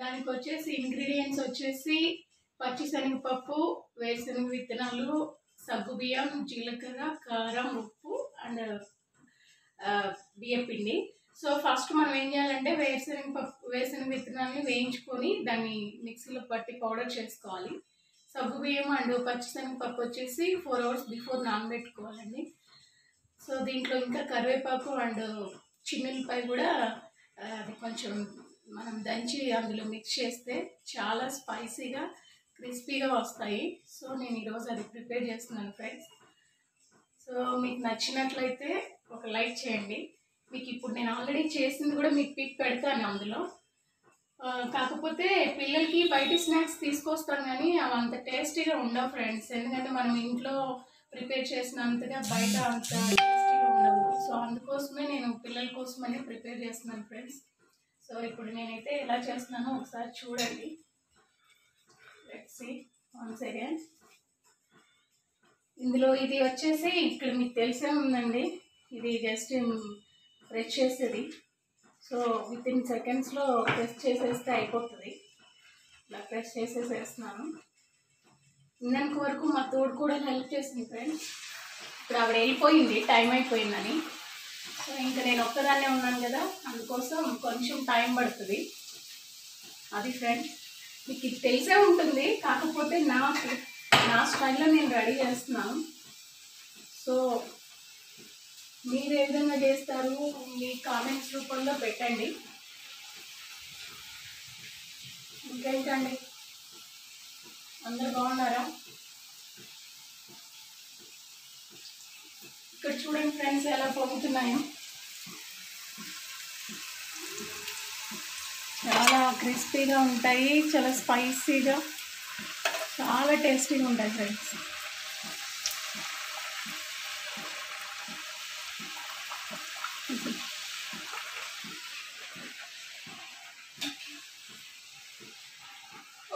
దానికి వచ్చేసి ఇంగ్రీడియంట్స్ వచ్చేసి పచ్చిశనగపప్పు వేరుశనగ విత్తనాలు సగ్గుబియ్యం జీలకర్ర కారం ఉప్పు అండ్ బియ్యం పిండి. సో ఫస్ట్ మనం ఏం చేయాలంటే వేరుశనగ పప్పు వేరుశనగ విత్తనాన్ని వేయించుకొని దాన్ని మిక్సీలో పట్టి పౌడర్ చేసుకోవాలి. సగ్గు బియ్యం అండ్ పచ్చిశనగపప్పు వచ్చేసి ఫోర్ అవర్స్ బిఫోర్ నానబెట్టుకోవాలండి. సో దీంట్లో ఇంకా కరివేపాకు అండ్ చిన్నులపై కూడా అది కొంచెం మనం దంచి అందులో మిక్స్ చేస్తే చాలా స్పైసీగా క్రిస్పీగా వస్తాయి. సో నేను ఈరోజు అది ప్రిపేర్ చేస్తున్నాను ఫ్రెండ్స్ సో మీకు నచ్చినట్లయితే ఒక లైక్ చేయండి. మీకు ఇప్పుడు నేను ఆల్రెడీ చేసింది కూడా మీకు పిక్ పెడతాను అందులో. కాకపోతే పిల్లలకి బయట స్నాక్స్ తీసుకొస్తాను కానీ అవి అంత టేస్టీగా ఉండవు ఫ్రెండ్స్ ఎందుకంటే మనం ఇంట్లో ప్రిపేర్ చేసినంతగా బయట అంత టేస్టీగా ఉండవు. సో అందుకోసమే నేను పిల్లల కోసమని ప్రిపేర్ చేస్తున్నాను ఫ్రెండ్స్ సో ఇప్పుడు నేనైతే ఎలా చేస్తున్నానో ఒకసారి చూడండి. లెట్స్ సీ వన్స్ అగైన్ ఇందులో ఇది వచ్చేసి ఇక్కడ మీకు తెలిసే ఉందండి. ఇది జస్ట్ ప్రెస్ చేసేది. సో విత్ ఇన్ సెకండ్స్లో ప్రెస్ చేసేస్తే అయిపోతుంది. ఇలా ప్రెస్ చేసేసేస్తున్నాను. ఇందాక వరకు మా తోడు కూడా హెల్ప్ చేసింది ఫ్రెండ్స్ ఇప్పుడు ఆవిడ వెళ్ళిపోయింది. టైం అయిపోయిందని. సో ఇంకా నేను ఒక్కదాన్నే ఉన్నాను కదా అందుకోసం కొంచెం టైం పడుతుంది. అది ఫ్రెండ్స్ మీకు ఇది తెలిసే ఉంటుంది కాకపోతే నాకు నా స్టైల్లో నేను రెడీ చేస్తున్నాను. సో మీరు ఏ విధంగా చేస్తారు మీ కామెంట్స్ రూపంలో పెట్టండి. ఇంకేంటండి? అందరు బాగున్నారా? ఇక్కడ చూడండి ఫ్రెండ్స్ ఎలా పొంగుతున్నాయో. చాలా క్రిస్పీగా ఉంటాయి చాలా స్పైసీగా చాలా టేస్టీగా ఉంటాయి ఫ్రెండ్స్.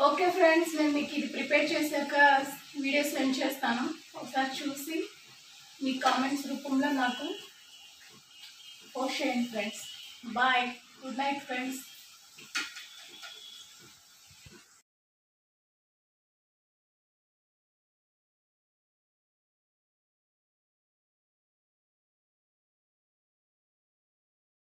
ఓకే ఫ్రెండ్స్ నేను మీకు ఇది ప్రిపేర్ చేశాక వీడియో సెండ్ చేస్తాను. ఒకసారి చూసి మీ కామెంట్స్ రూపంలో నాకు పోస్ట్ చేయండి friends bye good night friends